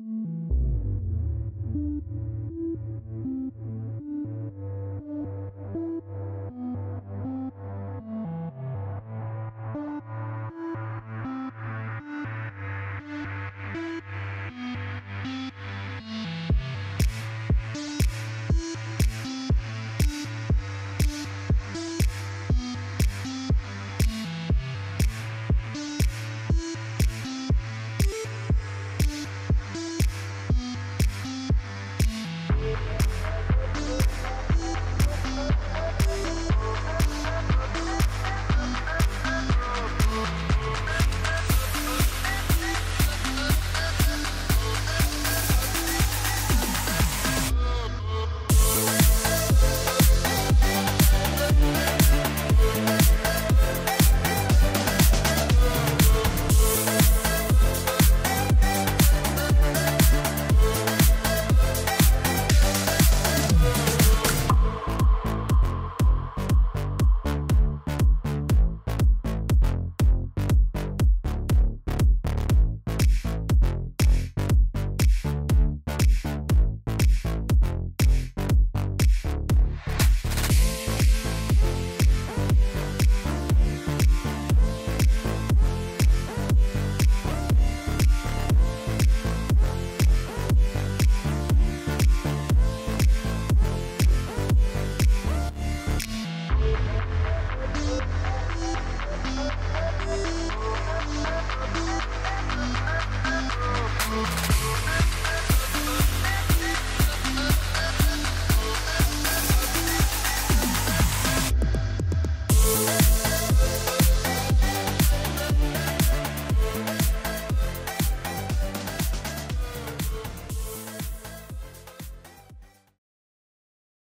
you